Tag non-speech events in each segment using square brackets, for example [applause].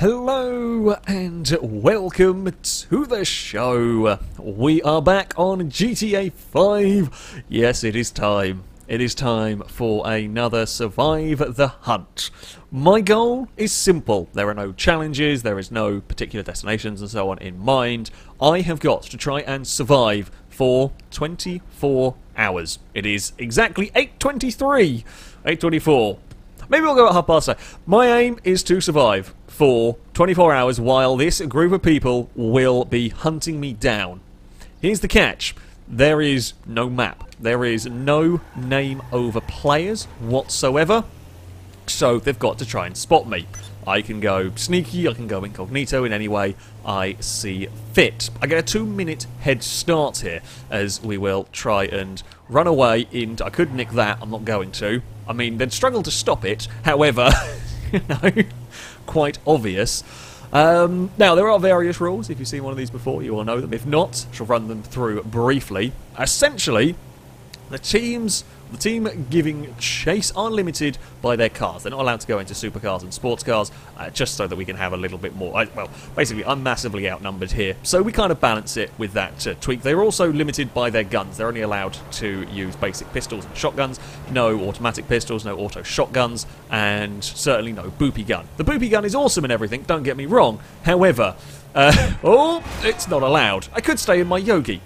Hello and welcome to the show. We are back on GTA 5. Yes, it is time. It is time for another Survive the Hunt. My goal is simple. There are no challenges, there is no particular destinations and so on in mind. I have got to try and survive for 24 hours. It is exactly 8.23. 8.24. Maybe we'll go at half past. My aim is to survive for 24 hours while this group of people will be hunting me down. Here's the catch. There is no map. There is no name over players whatsoever. So they've got to try and spot me. I can go sneaky, I can go incognito in any way I see fit. I get a two minute head start here as we will try and run away into... I could nick that, I'm not going to. I mean, they'd struggle to stop it, however, [laughs] you know, quite obvious. Um, now, there are various rules. If you've seen one of these before, you will know them. If not, shall run them through briefly. Essentially, the teams the team giving chase are limited by their cars. They're not allowed to go into supercars and sports cars, uh, just so that we can have a little bit more. I, well, basically, I'm massively outnumbered here, so we kind of balance it with that uh, tweak. They're also limited by their guns. They're only allowed to use basic pistols and shotguns, no automatic pistols, no auto shotguns, and certainly no boopy gun. The boopy gun is awesome and everything, don't get me wrong. However, uh, [laughs] oh, it's not allowed. I could stay in my Youga.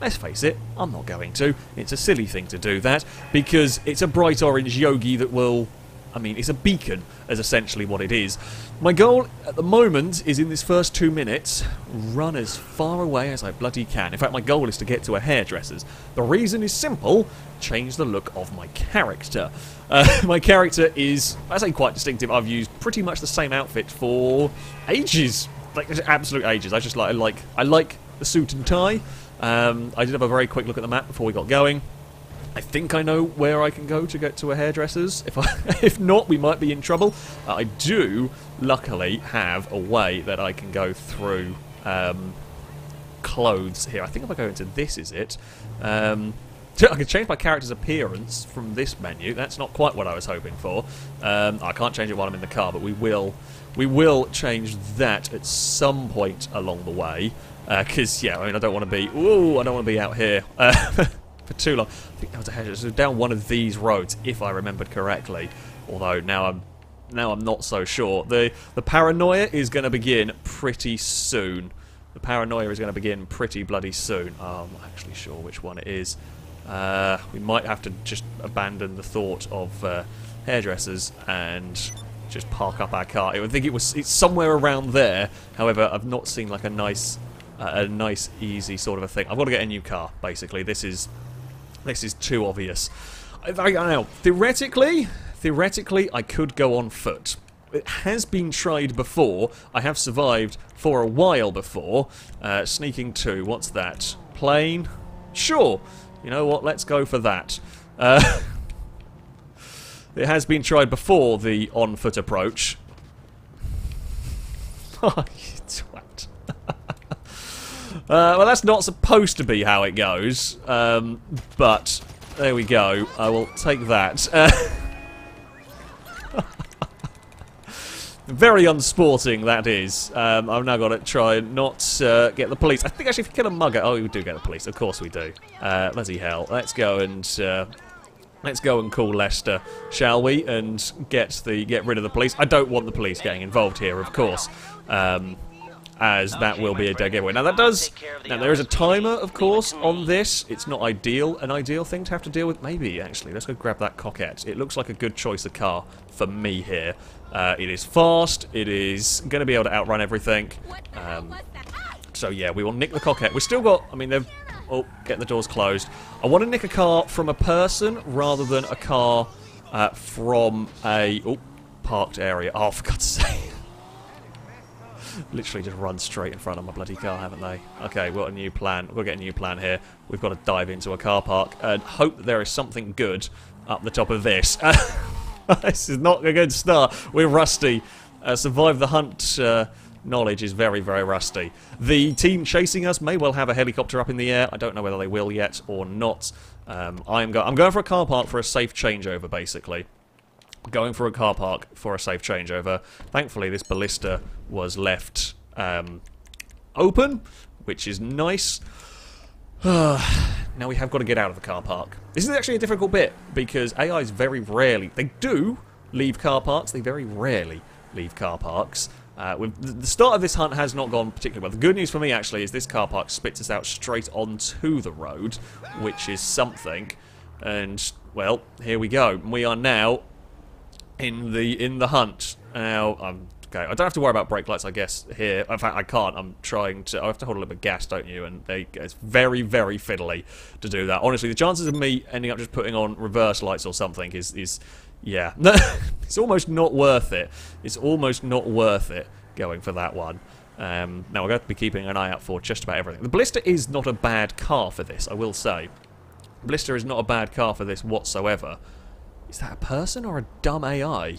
Let's face it, I'm not going to. It's a silly thing to do that, because it's a bright orange Youga that will... I mean, it's a beacon, as essentially what it is. My goal at the moment is in this first two minutes, run as far away as I bloody can. In fact, my goal is to get to a hairdresser's. The reason is simple, change the look of my character. Uh, [laughs] my character is, I say quite distinctive, I've used pretty much the same outfit for ages. Like, absolute ages. I just like, I like, I like the suit and tie. Um, I did have a very quick look at the map before we got going. I think I know where I can go to get to a hairdresser's. If I, [laughs] if not, we might be in trouble. Uh, I do, luckily, have a way that I can go through um, clothes here. I think if I go into this, is it? Um, [laughs] I can change my character's appearance from this menu. That's not quite what I was hoping for. Um, I can't change it while I'm in the car, but we will, we will change that at some point along the way. Because, uh, yeah, I mean, I don't want to be... Ooh, I don't want to be out here uh, [laughs] for too long. I think that was a hedge. It was down one of these roads, if I remembered correctly. Although, now I'm now I'm not so sure. The, the paranoia is going to begin pretty soon. The paranoia is going to begin pretty bloody soon. Oh, I'm not actually sure which one it is. Uh, we might have to just abandon the thought of uh, hairdressers and just park up our car. I think it was it's somewhere around there. However, I've not seen like a nice a nice, easy sort of a thing. I've got to get a new car, basically. This is this is too obvious. I, I know. Theoretically, theoretically, I could go on foot. It has been tried before. I have survived for a while before. Uh, sneaking two, what's that? Plane? Sure. You know what, let's go for that. Uh, [laughs] it has been tried before, the on-foot approach. [laughs] Oh, [laughs] uh, well, that's not supposed to be how it goes, um, but there we go. I will take that. Uh, very unsporting, that is. Um, I've now got to try and not uh, get the police. I think actually if you kill a mugger... Oh, we do get the police. Of course we do. Uh, bloody hell. Let's go and... Uh, let's go and call Lester, shall we? And get the get rid of the police. I don't want the police getting involved here, of course. Um, as that will be a dead giveaway. Now that does, now there is a timer of course on this, it's not ideal, an ideal thing to have to deal with, maybe actually, let's go grab that coquette. It looks like a good choice of car for me here. Uh, it is fast, it is going to be able to outrun everything, um, so yeah, we will nick the coquette. We've still got, I mean they've, oh, get the doors closed. I want to nick a car from a person rather than a car uh, from a, oh, parked area. Oh, for God's [laughs] sake. Literally just run straight in front of my bloody car, haven't they? Okay, we've got a new plan. We'll get a new plan here. We've got to dive into a car park and hope that there is something good up the top of this. [laughs] this is not a good start. We're rusty. Uh, survive the hunt uh, knowledge is very, very rusty. The team chasing us may well have a helicopter up in the air. I don't know whether they will yet or not. Um, I'm, go I'm going for a car park for a safe changeover, basically. Going for a car park for a safe changeover. Thankfully, this Blista was left um, open, which is nice. [sighs] now we have got to get out of the car park. This is actually a difficult bit because AIs very rarely, they do leave car parks, they very rarely leave car parks. Uh, the start of this hunt has not gone particularly well. The good news for me, actually, is this car park spits us out straight onto the road, which is something. And, well, here we go. We are now in the in the hunt. Now, I'm Okay, I don't have to worry about brake lights, I guess, here. In fact, I can't. I'm trying to... I have to hold a little bit of gas, don't you? And they, it's very, very fiddly to do that. Honestly, the chances of me ending up just putting on reverse lights or something is... is yeah. [laughs] it's almost not worth it. It's almost not worth it going for that one. Um, now, we're going to be keeping an eye out for just about everything. The Blista is not a bad car for this, I will say. Blista is not a bad car for this whatsoever. Is that a person or a dumb AI?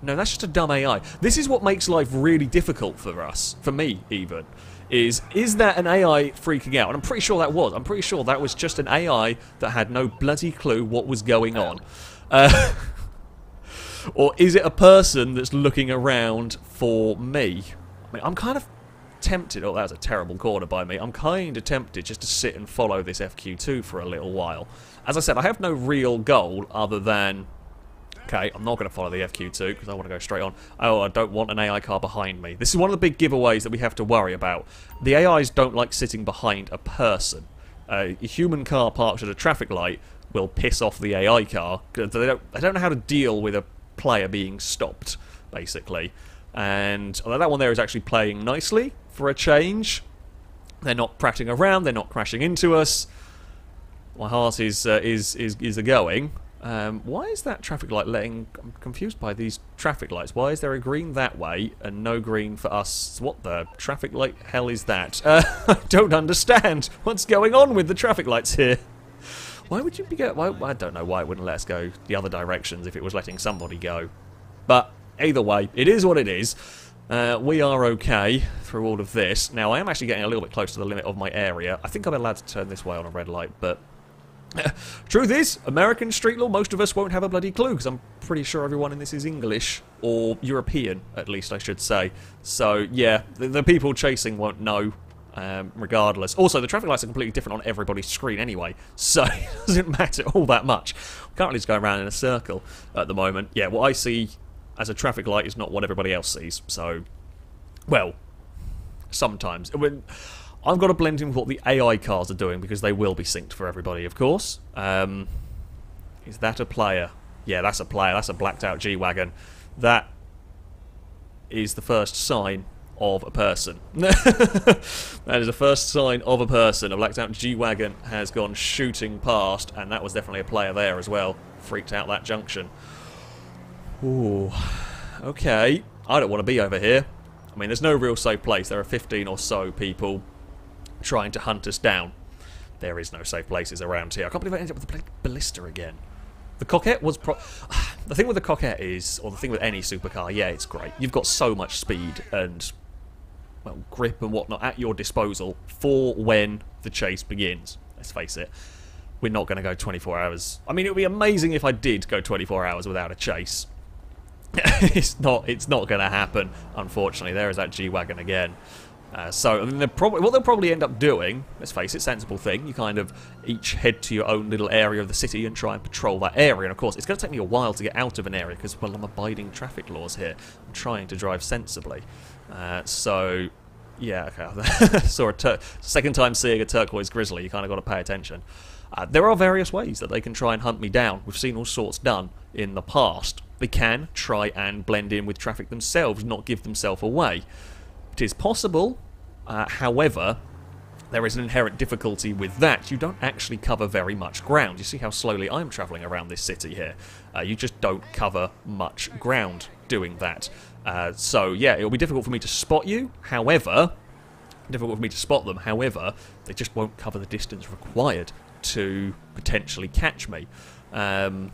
No, that's just a dumb AI. This is what makes life really difficult for us, for me even, is is that an AI freaking out? And I'm pretty sure that was. I'm pretty sure that was just an AI that had no bloody clue what was going on. Uh, [laughs] or is it a person that's looking around for me? I mean, I'm kind of tempted, oh that was a terrible corner by me, I'm kind of tempted just to sit and follow this FQ2 for a little while. As I said, I have no real goal other than Okay, I'm not going to follow the FQ2 because I want to go straight on. Oh, I don't want an AI car behind me. This is one of the big giveaways that we have to worry about. The AIs don't like sitting behind a person. Uh, a human car parked at a traffic light will piss off the AI car. They don't, they don't know how to deal with a player being stopped, basically. And although that one there is actually playing nicely for a change, they're not prattling around, they're not crashing into us. My heart is uh, is is is a going. Um, why is that traffic light letting... I'm confused by these traffic lights. Why is there a green that way and no green for us? What the traffic light hell is that? Uh, [laughs] I don't understand. What's going on with the traffic lights here? Why would you be going... I don't know why it wouldn't let us go the other directions if it was letting somebody go. But either way, it is what it is. Uh, we are okay through all of this. Now, I am actually getting a little bit close to the limit of my area. I think I'm allowed to turn this way on a red light, but [laughs] Truth is, American street law, most of us won't have a bloody clue, because I'm pretty sure everyone in this is English, or European, at least I should say. So, yeah, the, the people chasing won't know, um, regardless. Also, the traffic lights are completely different on everybody's screen anyway, [laughs] so it doesn't matter all that much. We can't really just go around in a circle at the moment. Yeah, what I see as a traffic light is not what everybody else sees, so... Well, sometimes. When, I've got to blend in with what the AI cars are doing because they will be synced for everybody, of course. Um, is that a player? Yeah, that's a player. That's a blacked out G-Wagon. That is the first sign of a person. [laughs] that is the first sign of a person. A blacked out G-Wagon has gone shooting past, and that was definitely a player there as well. Freaked out that junction. Ooh. Okay. I don't want to be over here. I mean, there's no real safe place. There are 15 or so people trying to hunt us down. There is no safe places around here. I can't believe I ended up with the Blista again. The Coquette was pro... [sighs] the thing with the Coquette is, or the thing with any supercar, yeah, it's great. You've got so much speed and, well, grip and whatnot at your disposal for when the chase begins. Let's face it. We're not going to go 24 hours. I mean, it would be amazing if I did go 24 hours without a chase. [laughs] it's not. It's not going to happen. Unfortunately, there is that G-wagon again. Uh, so mean, probably, what they'll probably end up doing, let's face it, sensible thing, you kind of each head to your own little area of the city and try and patrol that area. And of course, it's going to take me a while to get out of an area because, well, I'm abiding traffic laws here. I'm trying to drive sensibly. Uh, so, yeah, okay. [laughs] Saw a second time seeing a turquoise Gresley, you kind of got to pay attention. Uh, there are various ways that they can try and hunt me down. We've seen all sorts done in the past. They can try and blend in with traffic themselves, not give themselves away. It is possible, uh, however, there is an inherent difficulty with that. You don't actually cover very much ground. You see how slowly I'm travelling around this city here. Uh, you just don't cover much ground doing that. Uh, so, yeah, it'll be difficult for me to spot you. However, difficult for me to spot them. However, they just won't cover the distance required to potentially catch me. Um,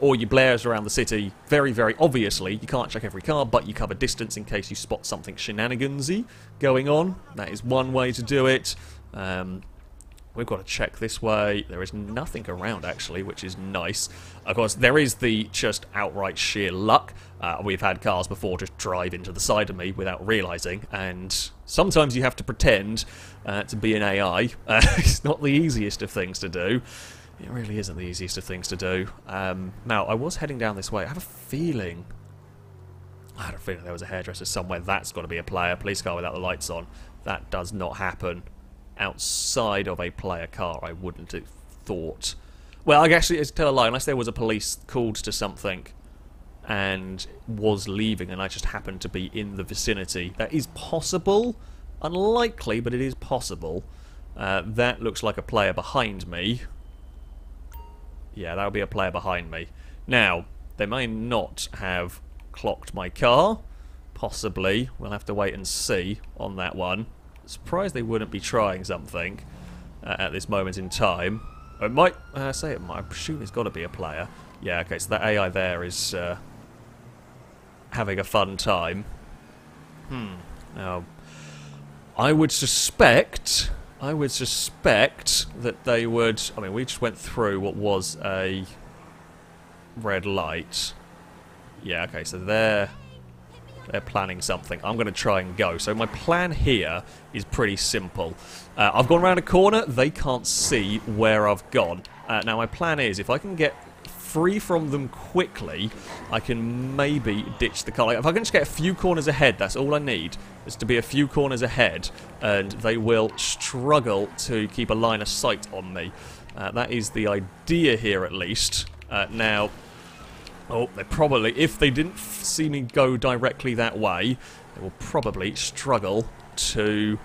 or you blares around the city very, very obviously. You can't check every car, but you cover distance in case you spot something shenanigansy going on. That is one way to do it. Um, We've got to check this way. There is nothing around, actually, which is nice. Of course, there is the just outright sheer luck. Uh, we've had cars before just drive into the side of me without realising, and sometimes you have to pretend uh, to be an AI. [laughs] Uh, it's not the easiest of things to do. It really isn't the easiest of things to do. Um, now, I was heading down this way. I have a feeling... I had a feeling there was a hairdresser somewhere. That's got to be a player. Police car without the lights on. That does not happen outside of a player car, I wouldn't have thought. Well, I guess it's tell a lie, unless there was a police called to something and was leaving and I just happened to be in the vicinity. That is possible. Unlikely, but it is possible. Uh, that looks like a player behind me. Yeah, that would be a player behind me. Now, they may not have clocked my car. Possibly. We'll have to wait and see on that one. Surprised they wouldn't be trying something uh, at this moment in time. It might uh, say it might. I presume it's got to be a player. Yeah. Okay. So that AI there is uh, having a fun time. Hmm. Now, I would suspect. I would suspect that they would. I mean, we just went through what was a red light. Yeah. Okay. So there they're planning something. I'm going to try and go. So my plan here is pretty simple. Uh, I've gone around a corner. They can't see where I've gone. Uh, now my plan is if I can get free from them quickly, I can maybe ditch the car. Like, if I can just get a few corners ahead, that's all I need, is to be a few corners ahead, and they will struggle to keep a line of sight on me. Uh, that is the idea here, at least. Uh, now, Oh, they probably, if they didn't see me go directly that way, they will probably struggle to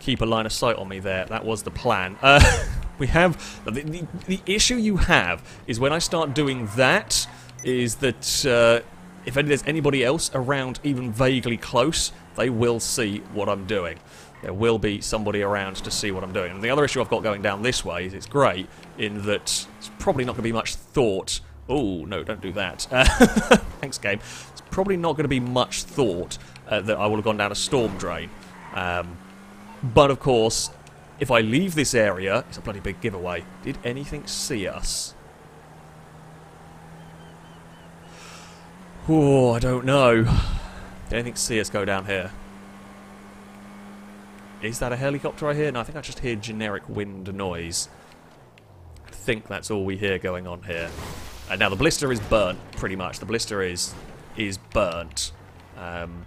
keep a line of sight on me there. That was the plan. Uh, [laughs] we have, the, the, the, issue you have is when I start doing that, is that uh, if there's anybody else around even vaguely close, they will see what I'm doing. There will be somebody around to see what I'm doing. And the other issue I've got going down this way is it's great in that it's probably not going to be much thought Oh, no, don't do that. Uh, [laughs] thanks, game. It's probably not going to be much thought uh, that I will have gone down a storm drain. Um, but, of course, if I leave this area, it's a bloody big giveaway. Did anything see us? Oh, I don't know. Did anything see us go down here? Is that a helicopter I hear? No, I think I just hear generic wind noise. I think that's all we hear going on here. Uh, now the Blista is burnt, pretty much. The Blista is is burnt. Um,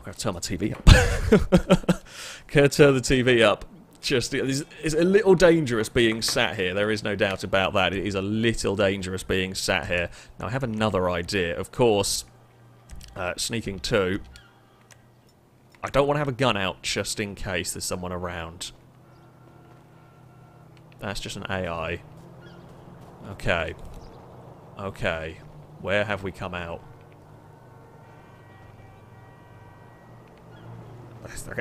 I'm going to turn my TV up. [laughs] going to turn the TV up. Just it's, a little dangerous being sat here. There is no doubt about that. It is a little dangerous being sat here. Now I have another idea. Of course, uh, sneaking two. I don't want to have a gun out just in case there's someone around. That's just an AI. Okay. Okay. Where have we come out?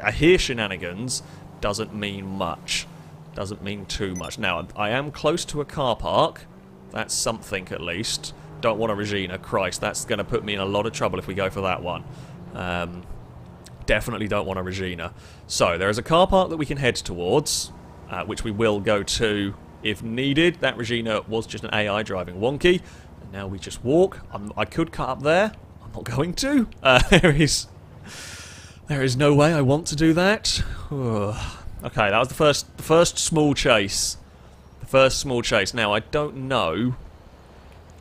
I hear shenanigans. Doesn't mean much. Doesn't mean too much. Now, I am close to a car park. That's something at least. Don't want a Regina. Christ, that's going to put me in a lot of trouble if we go for that one. Um, definitely don't want a Regina. So, there is a car park that we can head towards uh, which we will go to if needed. That Regina was just an AI driving wonky. And now we just walk. I'm, i could cut up there. I'm not going to. Uh, [laughs] there is... There is no way I want to do that. okay, that was the first, the first small chase. The first small chase. Now, I don't know...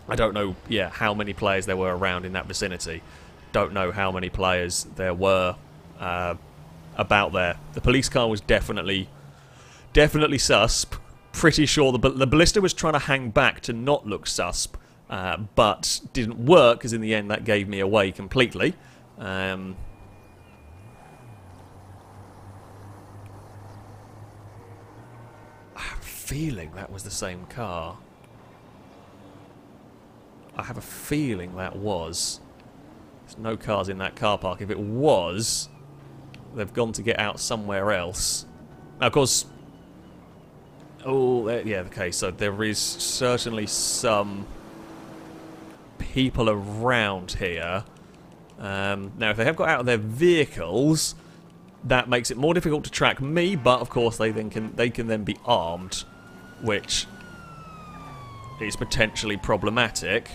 I don't know, yeah, how many players there were around in that vicinity. Don't know how many players there were uh, about there. The police car was definitely definitely susp. Pretty sure the, the Blista was trying to hang back to not look susp, uh, but didn't work because in the end that gave me away completely. Um, I have a feeling that was the same car. I have a feeling that was. There's no cars in that car park. If it was, they've gone to get out somewhere else. Now, of course, Oh, yeah, okay, so there is certainly some people around here. Um, now, if they have got out of their vehicles, That makes it more difficult to track me, but of course they then can they can then be armed, which is potentially problematic.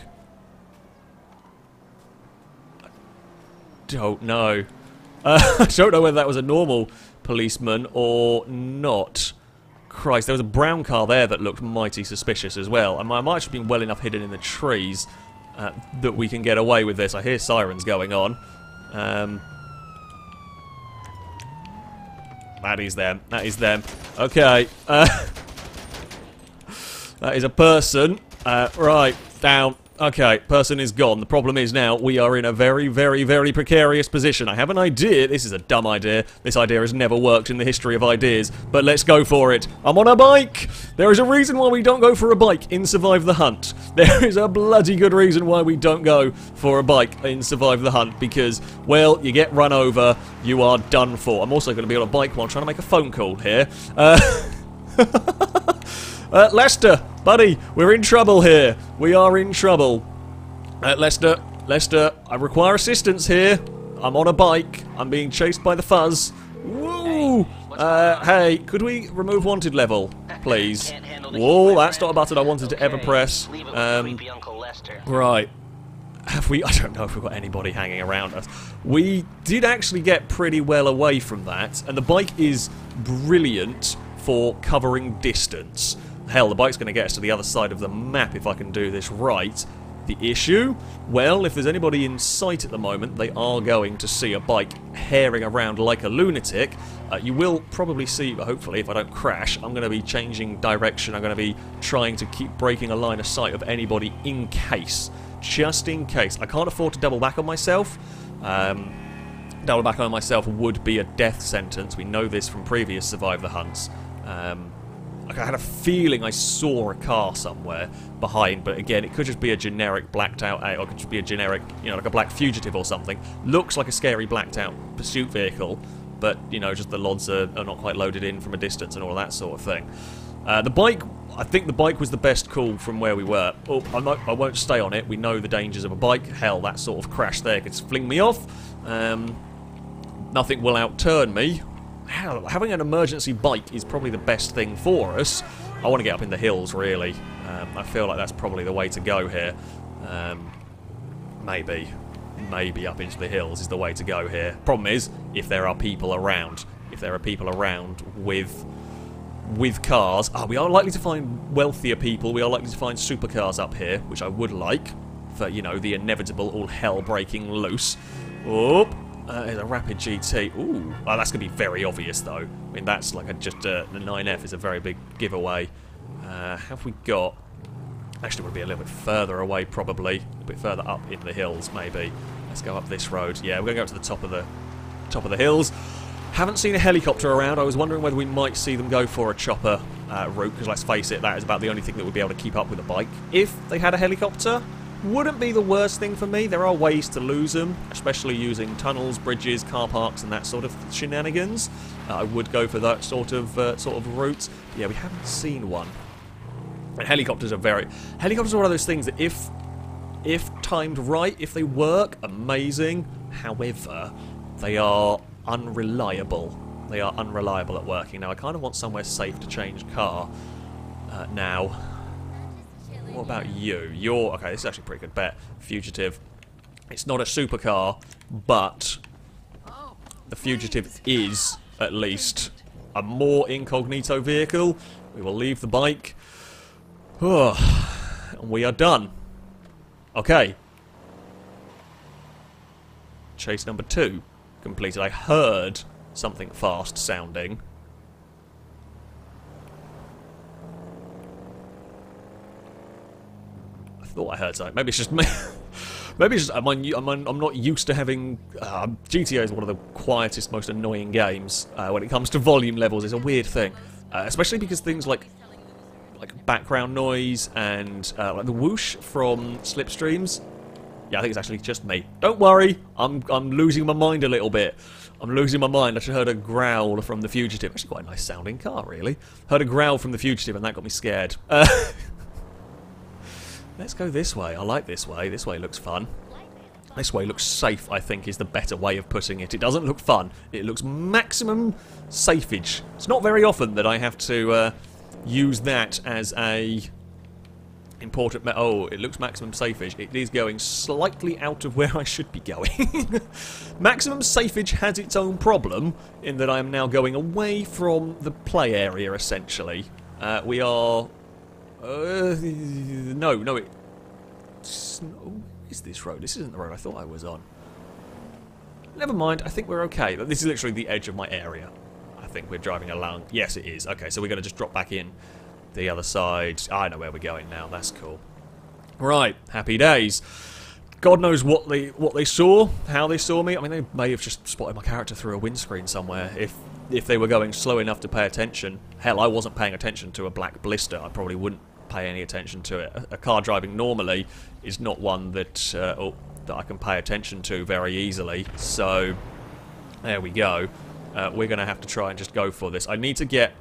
don't know. Uh, [laughs] I don't know whether that was a normal policeman or not. Christ, there was a brown car there that looked mighty suspicious as well. And I might have been well enough hidden in the trees uh, that we can get away with this. I hear sirens going on. Um, that is them. That is them. Okay. Uh, [laughs] that is a person. Uh, right, down. Okay, person is gone. The problem is now we are in a very, very, very precarious position. I have an idea. This is a dumb idea. This idea has never worked in the history of ideas. But let's go for it. I'm on a bike. There is a reason why we don't go for a bike in Survive the Hunt. [laughs] There is a bloody good reason why we don't go for a bike in Survive the Hunt. Because, well, you get run over, you are done for. I'm also going to be on a bike while trying to make a phone call here. Uh... [laughs] Uh, Lester, buddy, we're in trouble here. We are in trouble. Uh, Lester, Lester, I require assistance here. I'm on a bike. I'm being chased by the fuzz. Woo! Uh, hey, could we remove wanted level, please? Whoa, that's not a button I wanted to ever press. Um, right. Have we... [laughs] I don't know if we've got anybody hanging around us. We did actually get pretty well away from that, and the bike is brilliant for covering distance. Hell, the bike's going to get us to the other side of the map if I can do this right. The issue? Well, if there's anybody in sight at the moment, they are going to see a bike herring around like a lunatic. Uh, you will probably see, hopefully, if I don't crash, I'm going to be changing direction. I'm going to be trying to keep breaking a line of sight of anybody in case. Just in case. I can't afford to double back on myself. Um, double back on myself would be a death sentence. We know this from previous Survive the Hunts. Um, like I had a feeling I saw a car somewhere behind, but again, it could just be a generic blacked out, or it could just be a generic, you know, like a black fugitive or something. Looks like a scary blacked out pursuit vehicle, but, you know, just the lods are, are not quite loaded in from a distance and all that sort of thing. Uh, the bike, I think the bike was the best call from where we were. Oh, I, might, I won't stay on it. We know the dangers of a bike. Hell, that sort of crash there could fling me off. Um, nothing will outturn me having an emergency bike is probably the best thing for us. I want to get up in the hills, really. Um, I feel like that's probably the way to go here. Um, maybe. Maybe up into the hills is the way to go here. Problem is, if there are people around. If there are people around with with cars. Oh, we are likely to find wealthier people. We are likely to find supercars up here, which I would like. For, you know, the inevitable all hell breaking loose. Oh, uh, a Rapid GT. Ooh, oh, that's going to be very obvious though. I mean, that's like a, just a, the 9F is a very big giveaway. Uh, have we got? Actually, we'll be a little bit further away, probably a bit further up in the hills, maybe. Let's go up this road. Yeah, we're going to go up to the top of the top of the hills. Haven't seen a helicopter around. I was wondering whether we might see them go for a chopper uh, route, because let's face it, that is about the only thing that would be able to keep up with a bike. If they had a helicopter, wouldn't be the worst thing for me. There are ways to lose them, especially using tunnels, bridges, car parks, and that sort of shenanigans. Uh, I would go for that sort of uh, sort of route. Yeah, we haven't seen one. And helicopters are very helicopters are one of those things that if if timed right, if they work, amazing. However, they are unreliable. They are unreliable at working. Now, I kind of want somewhere safe to change car. Uh, now, what about you? You're... Okay, this is actually a pretty good bet. Fugitive. It's not a supercar, but the Fugitive is, at least, a more incognito vehicle. We will leave the bike. [sighs] and we are done. Okay. Chase number two completed. I heard something fast sounding. Thought I heard something. Maybe it's just me. [laughs] Maybe it's just I'm, I'm, I'm not used to having... Uh, GTA is one of the quietest, most annoying games uh, when it comes to volume levels. It's a weird thing. Uh, especially because things like like background noise and uh, like the whoosh from slipstreams. Yeah, I think it's actually just me. Don't worry, I'm I'm losing my mind a little bit. I'm losing my mind. I just heard a growl from the fugitive. Actually, quite a nice sounding car, really. Heard a growl from the fugitive, and that got me scared. [laughs] Let's go this way. I like this way. This way looks fun. This way looks safe, I think, is the better way of putting it. It doesn't look fun. It looks maximum safage. It's not very often that I have to uh, use that as a important... oh, it looks maximum safage. It is going slightly out of where [laughs] I should be going. [laughs] maximum safage has its own problem in that I am now going away from the play area, essentially. Uh, we are... Uh, no, no, it... No, is this road? This isn't the road I thought I was on. Never mind, I think we're okay. This is literally the edge of my area. I think we're driving along. Yes, it is. Okay, so we're going to just drop back in the other side. I know where we're going now. That's cool. Right, happy days. God knows what they what they saw, how they saw me. I mean, they may have just spotted my character through a windscreen somewhere. If if they were going slow enough to pay attention, hell, I wasn't paying attention to a black Blista. I probably wouldn't pay any attention to it. A, a car driving normally is not one that uh, oh, that I can pay attention to very easily. So there we go. Uh, we're going to have to try and just go for this. I need to get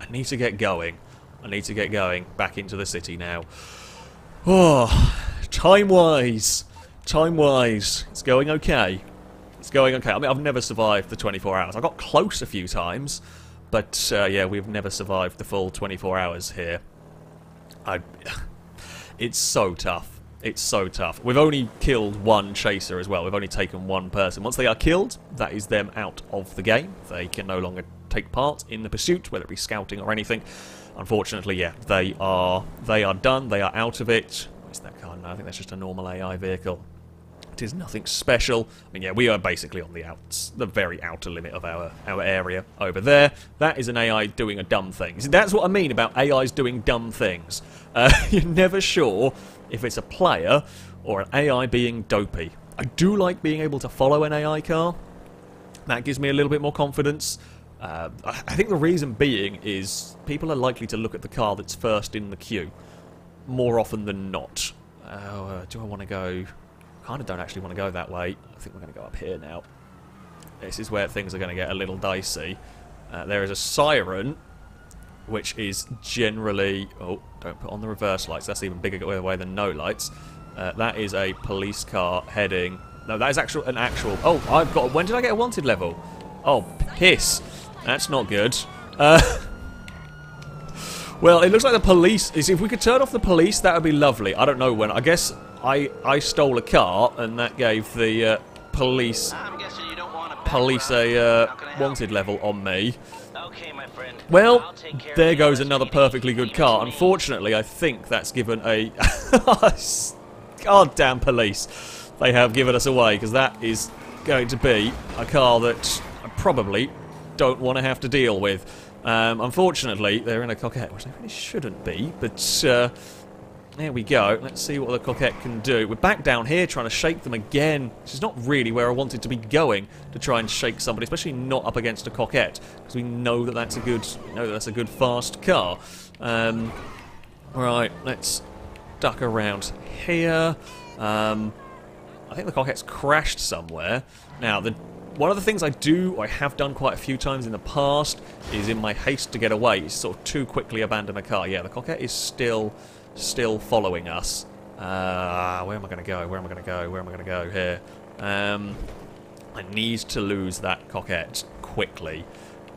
I need to get going. I need to get going back into the city now. Oh, time-wise, time-wise, it's going okay. It's going okay. I mean, I've never survived the 24 hours. I got close a few times, but uh, yeah, we've never survived the full 24 hours here. I, [laughs] it's so tough. It's so tough. We've only killed one chaser as well. We've only taken one person. Once they are killed, that is them out of the game. They can no longer take part in the pursuit, whether it be scouting or anything. Unfortunately, yeah, they are they are done. They are out of it. Where's that car? I think that's just a normal AI vehicle. Is nothing special. I mean, yeah, we are basically on the outs, the very outer limit of our, our area over there. That is an AI doing a dumb thing. See, that's what I mean about AIs doing dumb things. Uh, [laughs] you're never sure if it's a player or an AI being dopey. I do like being able to follow an AI car. That gives me a little bit more confidence. Uh, I think the reason being is people are likely to look at the car that's first in the queue more often than not. Uh, do I want to go kind of don't actually want to go that way. I think we're going to go up here now. This is where things are going to get a little dicey. Uh, there is a siren, which is generally... Oh, don't put on the reverse lights. That's even bigger way than no lights. Uh, that is a police car heading... No, that is actual an actual... Oh, I've got... When did I get a wanted level? Oh, piss. That's not good. Uh, [laughs] well, it looks like the police... Is. If we could turn off the police, that would be lovely. I don't know when. I guess I I stole a car, and that gave the uh, police police a uh, wanted level on me. Okay, well, there goes another perfectly good car. Unfortunately, I think that's given a [laughs] goddamn police. They have given us away because that is going to be a car that I probably don't want to have to deal with. Um, unfortunately, they're in a coquette, which they really shouldn't be, but. Uh, there we go. Let's see what the Coquette can do. We're back down here trying to shake them again. This is not really where I wanted to be going to try and shake somebody, especially not up against a Coquette, because we know that that's a good, know that that's a good fast car. Um, right, let's duck around here. Um, I think the Coquette's crashed somewhere. Now, the one of the things I do, I have done quite a few times in the past, is in my haste to get away, sort of too quickly abandon a car. Yeah, the Coquette is still still following us. Uh, where am I going to go? Where am I going to go? Where am I going to go here? Um, I need to lose that coquette quickly.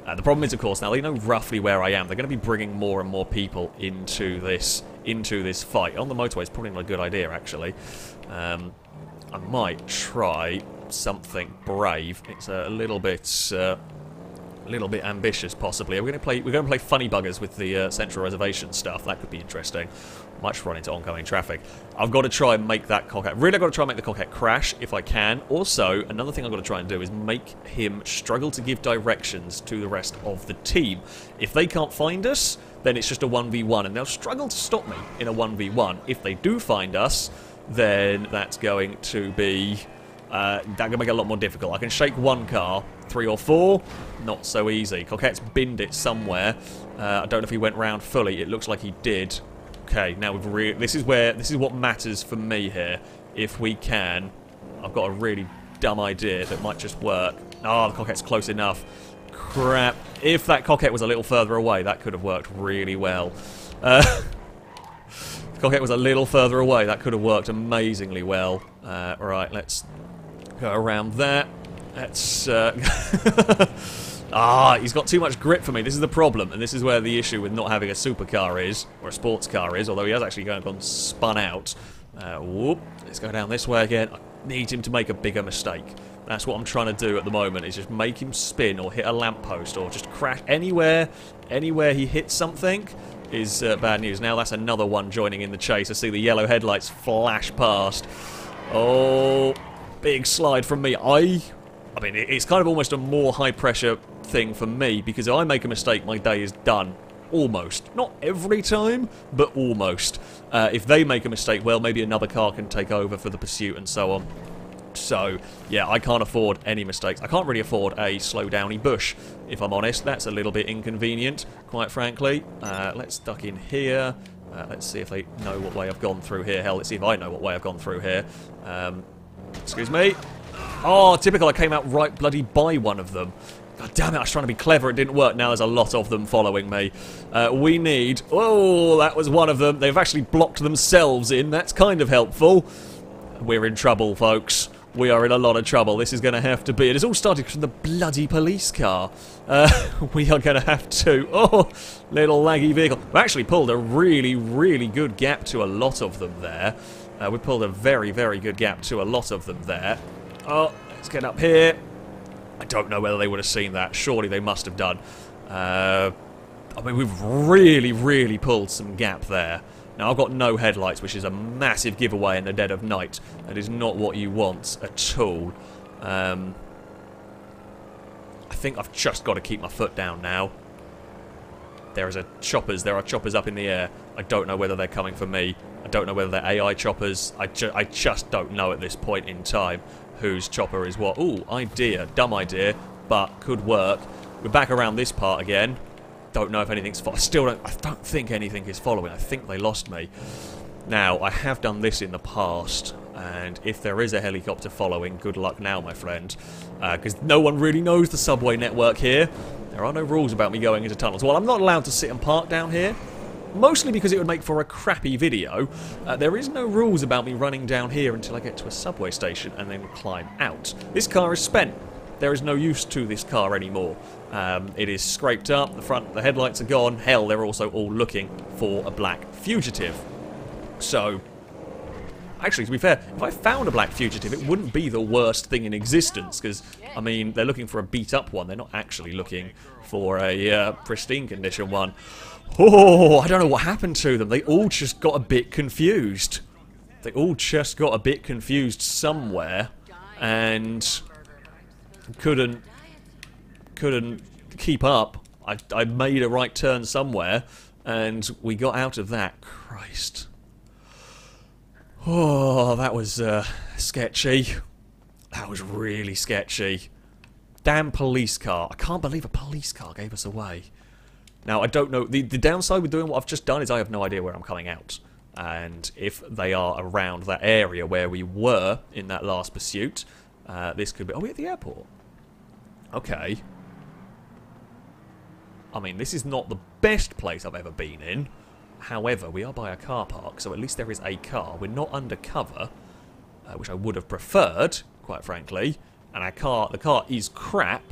Uh, the problem is, of course, now they know roughly where I am. They're going to be bringing more and more people into this into this fight. On the motorway is probably not a good idea, actually. Um, I might try something brave. It's a little bit uh, a little bit ambitious, possibly. We're going to play. We're going to play funny buggers with the uh, central reservation stuff. That could be interesting. Might run into oncoming traffic. I've got to try and make that Coquette. Really, I've got to try and make the Coquette crash if I can. Also, another thing I've got to try and do is make him struggle to give directions to the rest of the team. If they can't find us, then it's just a 1v1, and they'll struggle to stop me in a 1v1. If they do find us, then that's going to be uh, that can make it a lot more difficult. I can shake one car, three or four, not so easy. Coquette's binned it somewhere. Uh, I don't know if he went round fully. It looks like he did. Okay, now we've re this is where this is what matters for me here. If we can, I've got a really dumb idea that might just work. Ah, oh, the Coquette's close enough. Crap. If that Coquette was a little further away, that could have worked really well. Uh, [laughs] Coquette was a little further away. That could have worked amazingly well. Uh, right, let's go around that. Let's... Uh, [laughs] ah, he's got too much grip for me. This is the problem, and this is where the issue with not having a supercar is, or a sports car is, although he has actually kind of gone spun out. Uh, whoop. Let's go down this way again. I need him to make a bigger mistake. That's what I'm trying to do at the moment, is just make him spin or hit a lamppost or just crash anywhere, anywhere he hits something is uh, bad news. Now that's another one joining in the chase. I see the yellow headlights flash past. Oh, big slide from me. I, I mean, it's kind of almost a more high pressure thing for me because if I make a mistake, my day is done. Almost. Not every time, but almost. Uh, if they make a mistake, well, maybe another car can take over for the pursuit and so on. So, yeah, I can't afford any mistakes. I can't really afford a slow downy bush, if I'm honest. That's a little bit inconvenient, quite frankly. Uh, let's duck in here. Uh, let's see if they know what way I've gone through here. Hell, let's see if I know what way I've gone through here. Um, excuse me. Oh, typical. I came out right bloody by one of them. God damn it, I was trying to be clever, it didn't work. Now there's a lot of them following me. Uh, we need... Oh, that was one of them. They've actually blocked themselves in. That's kind of helpful. We're in trouble, folks we are in a lot of trouble. This is going to have to be... It has all started from the bloody police car. Uh, [laughs] we are going to have to... Oh, little laggy vehicle. We actually pulled a really, really good gap to a lot of them there. Uh, we pulled a very, very good gap to a lot of them there. Oh, let's get up here. I don't know whether they would have seen that. Surely they must have done. Uh, I mean, we've really, really pulled some gap there. Now, I've got no headlights, which is a massive giveaway in the dead of night. That is not what you want at all. Um, I think I've just got to keep my foot down now. There is a choppers. There are choppers up in the air. I don't know whether they're coming for me. I don't know whether they're AI choppers. I, ju I just don't know at this point in time whose chopper is what. Ooh, idea. Dumb idea, but could work. We're back around this part again don't know if anything's... I still don't... I don't think anything is following. I think they lost me. Now, I have done this in the past, and if there is a helicopter following, good luck now, my friend. Because uh, no one really knows the subway network here. There are no rules about me going into tunnels. Well, I'm not allowed to sit and park down here. Mostly because it would make for a crappy video. Uh, there is no rules about me running down here until I get to a subway station and then climb out. This car is spent. There is no use to this car anymore. Um, it is scraped up, the front, the headlights are gone. Hell, they're also all looking for a black fugitive. So, actually, to be fair, if I found a black fugitive, it wouldn't be the worst thing in existence, because, I mean, they're looking for a beat-up one. They're not actually looking for a uh, pristine condition one. Oh, I don't know what happened to them. They all just got a bit confused. They all just got a bit confused somewhere, and couldn't couldn't keep up. I, I made a right turn somewhere, and we got out of that. Christ. Oh, that was uh, sketchy. That was really sketchy. Damn police car. I can't believe a police car gave us away. Now, I don't know. The, the downside with doing what I've just done is I have no idea where I'm coming out. And if they are around that area where we were in that last pursuit, uh, this could be... Are we at the airport? Okay. I mean, this is not the best place I've ever been in. However, we are by a car park, so at least there is a car. We're not undercover, uh, which I would have preferred, quite frankly. And our car, the car is crap.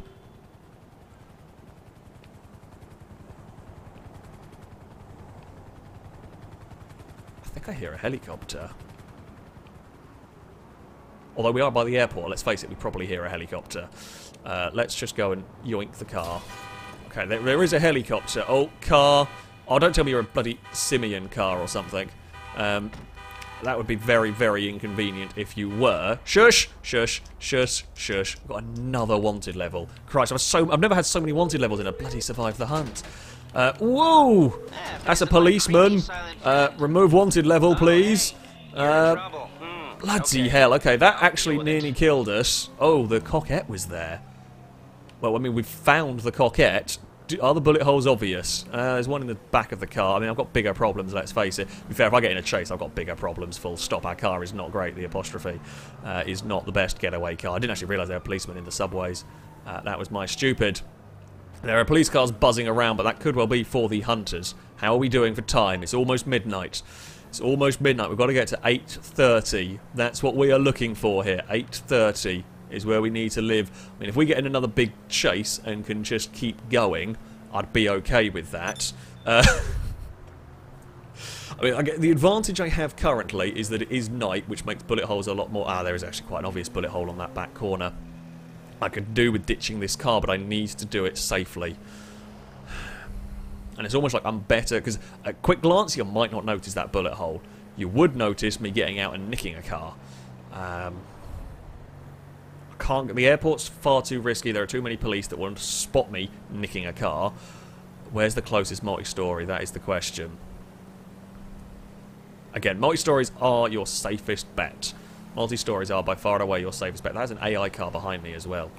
Think I hear a helicopter. Although we are by the airport, let's face it, we probably hear a helicopter. Uh, let's just go and yoink the car. Okay, there, there is a helicopter. Oh, car. Oh, don't tell me you're a bloody Simeon car or something. Um, that would be very, very inconvenient if you were. Shush! Shush! Shush! Shush. I've got another wanted level. Christ, I've, so, I've never had so many wanted levels in a bloody Survive the Hunt. Uh, whoa! That's a policeman. Uh, remove wanted level, please. Uh, bloody hell. Okay, that actually nearly killed us. Oh, the coquette was there. Well, I mean, we've found the coquette. Are the bullet holes obvious? Uh, there's one in the back of the car. I mean, I've got bigger problems, let's face it. To be fair, if I get in a chase, I've got bigger problems, full stop. Our car is not great. The Asterope uh, is not the best getaway car. I didn't actually realise there were policemen in the subways. Uh, that was my stupid. There are police cars buzzing around, but that could well be for the hunters. How are we doing for time? It's almost midnight. It's almost midnight. We've got to get to 8.30. That's what we are looking for here. 8.30 is where we need to live. I mean, if we get in another big chase and can just keep going, I'd be okay with that. Uh, [laughs] I mean, I the advantage I have currently is that it is night, which makes bullet holes a lot more... Ah, there is actually quite an obvious bullet hole on that back corner. I could do with ditching this car, but I need to do it safely. And it's almost like I'm better, because at quick glance you might not notice that bullet hole. You would notice me getting out and nicking a car. Um, Can't. The airport's far too risky. There are too many police that want to spot me nicking a car. Where's the closest multi-story? That is the question. Again, multi-stories are your safest bet. Multi-stories are by far and away your safest bet. There's an AI car behind me as well,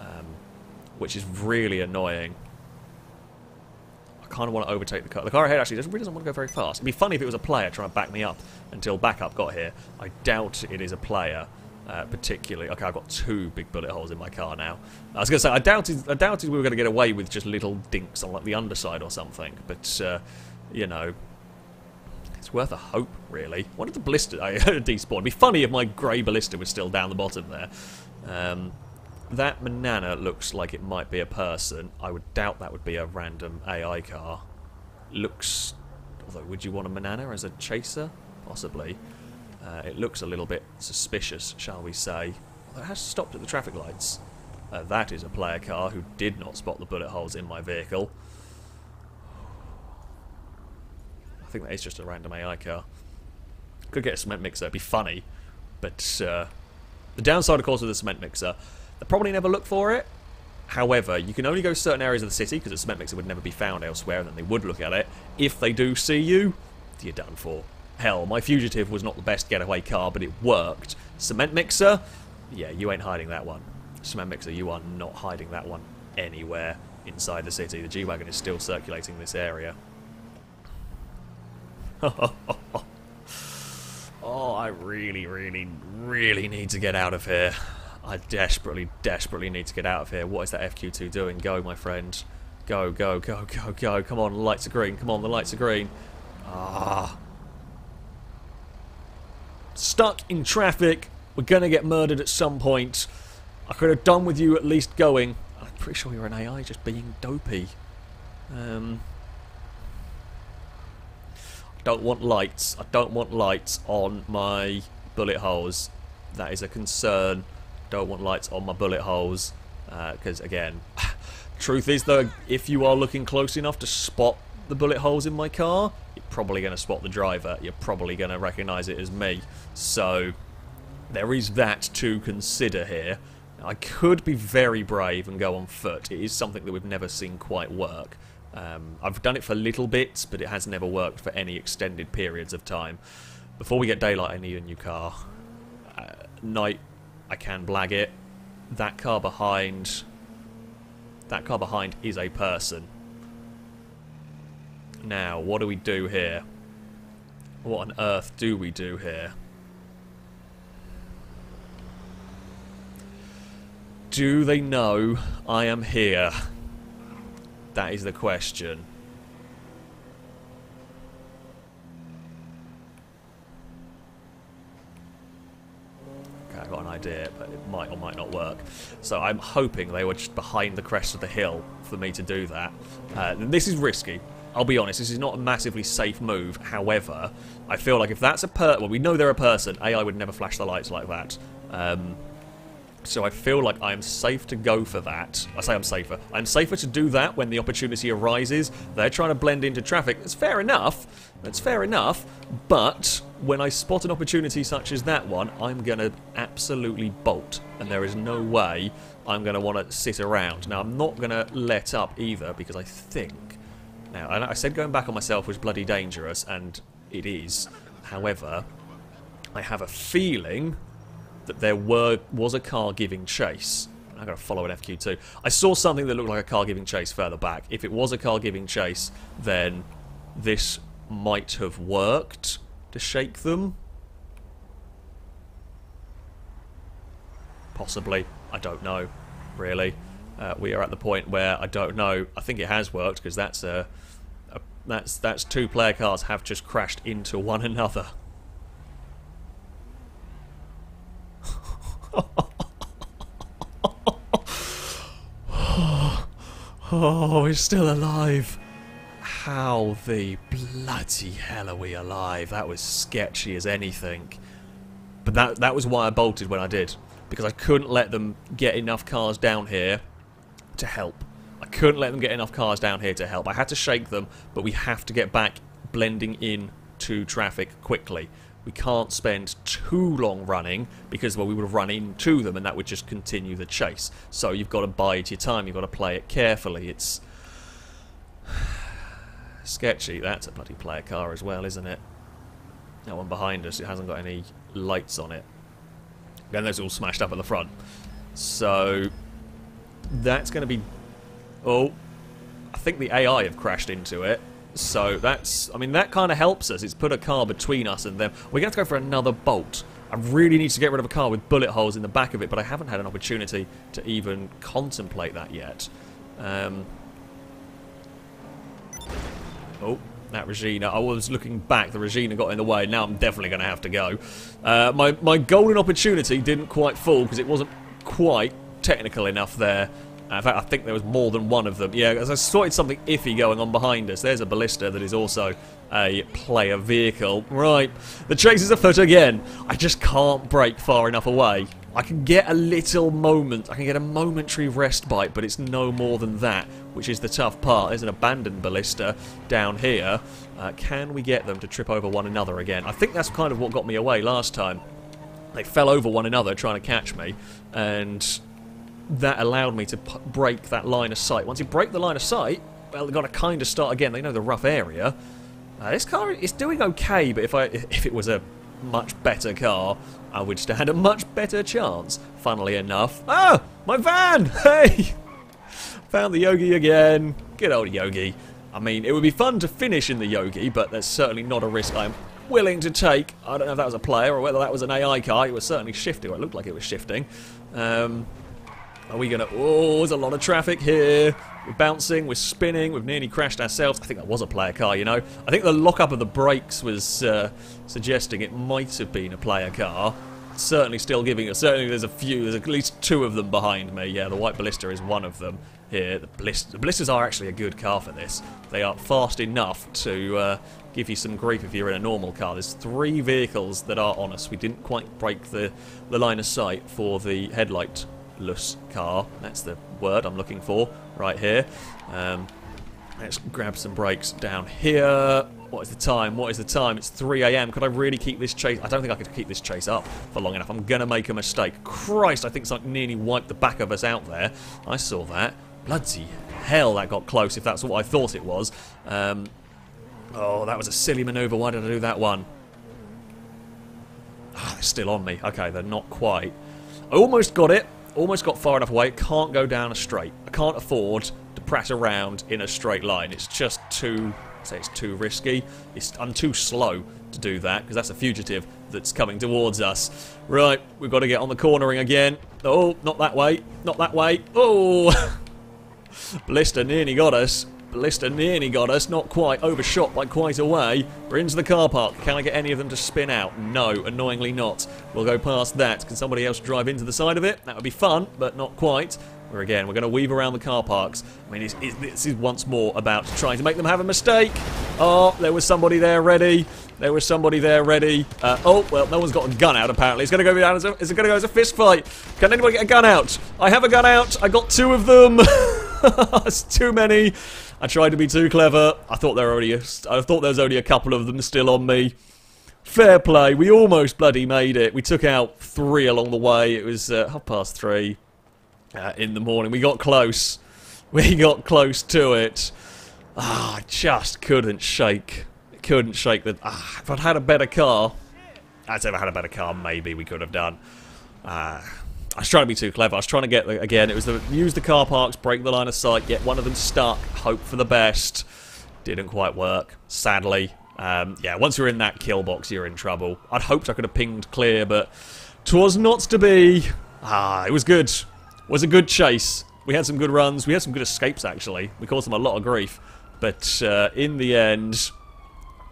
um, which is really annoying. I kind of want to overtake the car. The car ahead actually doesn't, really doesn't want to go very fast. It'd be funny if it was a player trying to back me up until backup got here. I doubt it is a player. Uh, particularly. Okay, I've got two big bullet holes in my car now. I was going to say, I doubted, I doubted we were going to get away with just little dinks on like the underside or something, but, uh, you know, it's worth a hope, really. What did the Blista I [laughs] despawn? It'd be funny if my grey Blista was still down the bottom there. Um, that banana looks like it might be a person. I would doubt that would be a random AI car. Looks... Although, would you want a banana as a chaser? Possibly. Uh, it looks a little bit suspicious, shall we say. Although it has stopped at the traffic lights. Uh, that is a player car who did not spot the bullet holes in my vehicle. I think that is just a random AI car. Could get a cement mixer, it'd be funny. But uh, the downside, of course, of the cement mixer, they probably never look for it. However, you can only go certain areas of the city because a cement mixer would never be found elsewhere and then they would look at it. If they do see you, you're done for. Hell, my Fugitive was not the best getaway car, but it worked. Cement Mixer? Yeah, you ain't hiding that one. Cement Mixer, you are not hiding that one anywhere inside the city. The G-Wagon is still circulating this area. [laughs] oh, I really, really, really need to get out of here. I desperately, desperately need to get out of here. What is that FQ2 doing? Go, my friend. Go, go, go, go, go. Come on, the lights are green. Come on, the lights are green. Ah stuck in traffic. We're going to get murdered at some point. I could have done with you at least going. I'm pretty sure you're an AI just being dopey. Um, I don't want lights. I don't want lights on my bullet holes. That is a concern. Don't want lights on my bullet holes. Because, uh, again, [sighs] truth is, though, if you are looking close enough to spot the bullet holes in my car, you're probably going to spot the driver. You're probably going to recognise it as me. So there is that to consider here. I could be very brave and go on foot. It is something that we've never seen quite work. Um, I've done it for little bits, but it has never worked for any extended periods of time. Before we get daylight, I need a new car. Uh, night, I can blag it. That car behind... That car behind is a person. Now, what do we do here? What on earth do we do here? Do they know I am here? That is the question. Okay, I've got an idea, but it might or might not work. So I'm hoping they were just behind the crest of the hill for me to do that. Uh, this is risky. I'll be honest, this is not a massively safe move. However, I feel like if that's a per... Well, we know they're a person. AI would never flash the lights like that. Um, so I feel like I'm safe to go for that. I say I'm safer. I'm safer to do that when the opportunity arises. They're trying to blend into traffic. It's fair enough. That's fair enough. But when I spot an opportunity such as that one, I'm going to absolutely bolt. And there is no way I'm going to want to sit around. Now, I'm not going to let up either because I think now, I said going back on myself was bloody dangerous, and it is. However, I have a feeling that there were was a car giving chase. I've got to follow an FQ2. I saw something that looked like a car giving chase further back. If it was a car giving chase, then this might have worked to shake them. Possibly. I don't know, really. Uh, we are at the point where I don't know. I think it has worked because that's a, a That's that's two player cars have just crashed into one another. [laughs] oh, we're still alive. How the bloody hell are we alive? That was sketchy as anything. But that that was why I bolted when I did. Because I couldn't let them get enough cars down here to help. I couldn't let them get enough cars down here to help. I had to shake them, but we have to get back blending in to traffic quickly. We can't spend too long running because well we would have run into them and that would just continue the chase. So you've got to bide your time, you've got to play it carefully. It's [sighs] sketchy. That's a bloody player car as well, isn't it? That one behind us, it hasn't got any lights on it. And those are all smashed up at the front. So that's going to be... Oh, I think the AI have crashed into it. So that's, I mean, that kind of helps us. It's put a car between us and them. We're going to have to go for another bolt. I really need to get rid of a car with bullet holes in the back of it, but I haven't had an opportunity to even contemplate that yet. Um, oh, that Regina. I was looking back. The Regina got in the way. Now I'm definitely going to have to go. Uh, my, my golden opportunity didn't quite fall because it wasn't quite technical enough there. Uh, in fact, I think there was more than one of them. Yeah, as I spotted something iffy going on behind us. There's a Blista that is also a player vehicle. Right, the chase is afoot again. I just can't break far enough away. I can get a little moment, I can get a momentary rest bite, but it's no more than that, which is the tough part. There's an abandoned Blista down here. Uh, can we get them to trip over one another again? I think that's kind of what got me away last time. They fell over one another trying to catch me, and that allowed me to break that line of sight. Once you break the line of sight, well, they've got to kind of start again. They know the rough area. Uh, this car is doing okay, but if I [laughs] if it was a much better car, I would stand a much better chance, funnily enough. Ah! My van! [laughs] Hey! Found the Youga again. Good old Youga. I mean, it would be fun to finish in the Youga, but that's certainly not a risk I'm willing to take. I don't know if that was a player or whether that was an AI car. It was certainly shifting, it looked like it was shifting. Um, are we gonna... Oh, there's a lot of traffic here. We're bouncing, we're spinning, we've nearly crashed ourselves. I think that was a player car, you know. I think the lockup of the brakes was uh, suggesting it might have been a player car. Certainly still giving us... Certainly there's a few, there's at least two of them behind me. Yeah, the white Blista is one of them here. The, ballist the Blistas are actually a good car for this. They are fast enough to uh, give you some grief if you're in a normal car. There's three vehicles that are on us. We didn't quite break the, the line of sight for the headlight less car. That's the word I'm looking for right here. Um, let's grab some brakes down here. What is the time? What is the time? It's 3 a.m. Could I really keep this chase? I don't think I could keep this chase up for long enough. I'm going to make a mistake. Christ, I think something nearly wiped the back of us out there. I saw that. Bloody hell, that got close if that's what I thought it was. Um, oh, that was a silly manoeuvre. Why did I do that one? Ah, they're still on me. Okay, they're not quite. I almost got it. Almost got far enough away. Can't go down a straight. I can't afford to press around in a straight line. It's just too... say it's too risky. It's, I'm too slow to do that because that's a fugitive that's coming towards us. Right, we've got to get on the cornering again. Oh, not that way. Not that way. Oh! [laughs] Blista nearly got us. Blista nearly got us, not quite, overshot by quite a way. We're into the car park. Can I get any of them to spin out? No, annoyingly not. We'll go past that. Can somebody else drive into the side of it? That would be fun, but not quite. We're again, we're going to weave around the car parks. I mean, it's, it's, this is once more about trying to make them have a mistake. Oh, there was somebody there ready. There was somebody there ready. Uh, oh, well, no one's got a gun out, apparently. It's going to go down as a, is it going to go as a fist fight? Can anybody get a gun out? I have a gun out. I got two of them. [laughs] it's too many. I tried to be too clever. I thought there were only thought there was only a couple of them still on me. Fair play. We almost bloody made it. We took out three along the way. It was uh, half past three uh, in the morning. We got close. [laughs] We got close to it. Ah, I just couldn't shake. Couldn't shake that. Ah, if I'd had a better car, I'd ever had a better car, maybe we could have done. Ah. I was trying to be too clever. I was trying to get, the again, it was the use the car parks, break the line of sight, get one of them stuck, hope for the best. Didn't quite work, sadly. Um, yeah, once you're in that kill box, you're in trouble. I'd hoped I could have pinged clear, but twas not to be. Ah, it was good. It was a good chase. We had some good runs. We had some good escapes, actually. We caused them a lot of grief. but uh, in the end,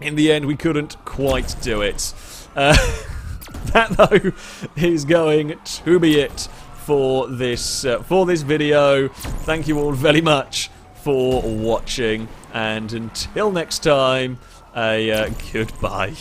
in the end, we couldn't quite do it. Uh, [laughs] [laughs] that though is going to be it for this uh, for this video. Thank you all very much for watching, and until next time, a uh, goodbye.